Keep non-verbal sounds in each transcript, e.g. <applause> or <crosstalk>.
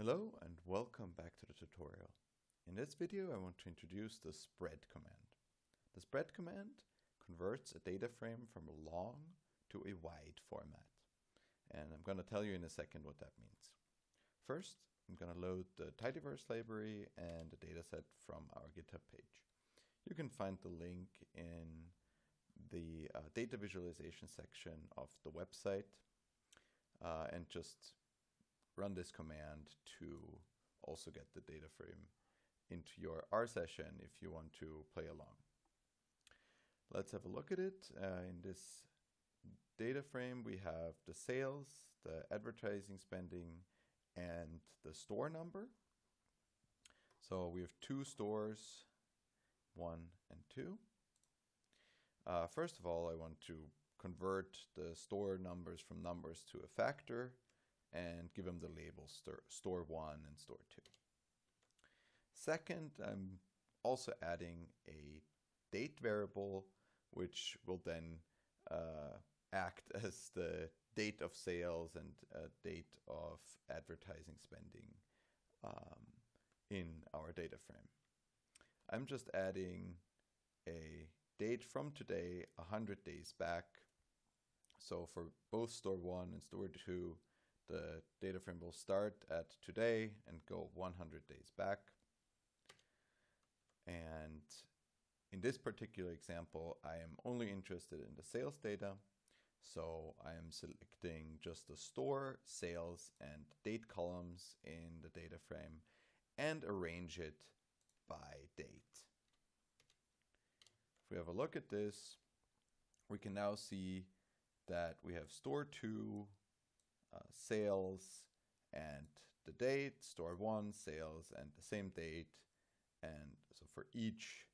Hello and welcome back to the tutorial. In this video I want to introduce the spread command. The spread command converts a data frame from a long to a wide format. And I'm going to tell you in a second what that means. First, I'm going to load the tidyverse library and the dataset from our GitHub page. You can find the link in the uh, data visualization section of the website uh, and just run this command to also get the data frame into your R session if you want to play along. Let's have a look at it. Uh, in this data frame, we have the sales, the advertising spending, and the store number. So we have two stores, one and two. Uh, first of all, I want to convert the store numbers from numbers to a factor and give them the labels store, 1 and store 2. Second, I'm also adding a date variable, which will then uh, act <laughs> as the date of sales and date of advertising spending um, in our data frame. I'm just adding a date from today 100 days back. So for both store 1 and store 2, the data frame will start at today and go 100 days back. And in this particular example, I am only interested in the sales data. So I am selecting just the store, sales, and date columns in the data frame and arrange it by date. If we have a look at this, we can now see that we have store 2, uh, sales, and the date, store 1, sales, and the same date. And so for each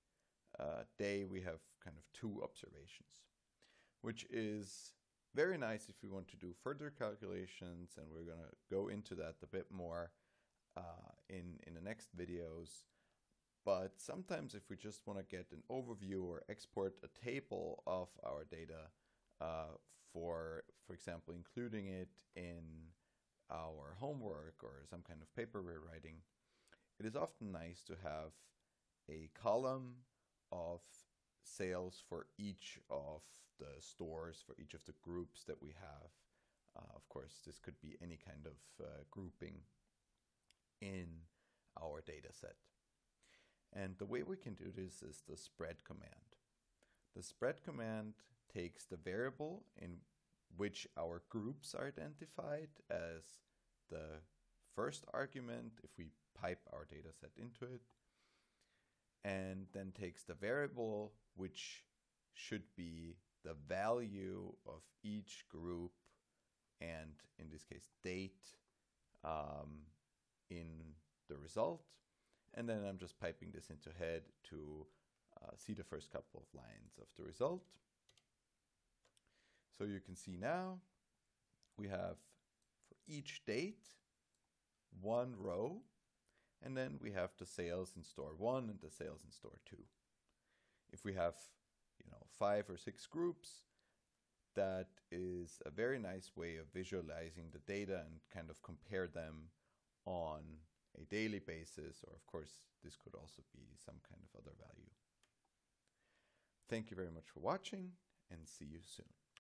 uh, day, we have kind of two observations, which is very nice if we want to do further calculations, and we're going to go into that a bit more uh, in, in the next videos. But sometimes if we just want to get an overview or export a table of our data uh, for, for example, including it in our homework or some kind of paper we're writing, it is often nice to have a column of sales for each of the stores, for each of the groups that we have. Uh, of course, this could be any kind of uh, grouping in our data set. And the way we can do this is the spread command. The spread command takes the variable in which our groups are identified as the first argument if we pipe our data set into it, and then takes the variable which should be the value of each group and in this case date um, in the result. And then I'm just piping this into head to uh, see the first couple of lines of the result. So you can see now we have for each date one row and then we have the sales in store one and the sales in store two if we have you know five or six groups that is a very nice way of visualizing the data and kind of compare them on a daily basis or of course this could also be some kind of other value. Thank you very much for watching and see you soon.